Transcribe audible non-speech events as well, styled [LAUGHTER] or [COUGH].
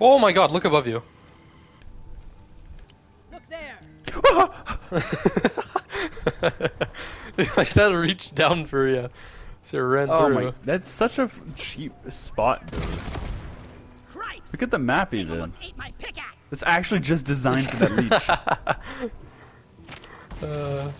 Oh my god, look above you. Look there. I gotta reach down for you. So ran Oh through. my, that's such a cheap spot, dude. Cripes. Look at the map even. It's actually just designed for the [LAUGHS] leech. Uh,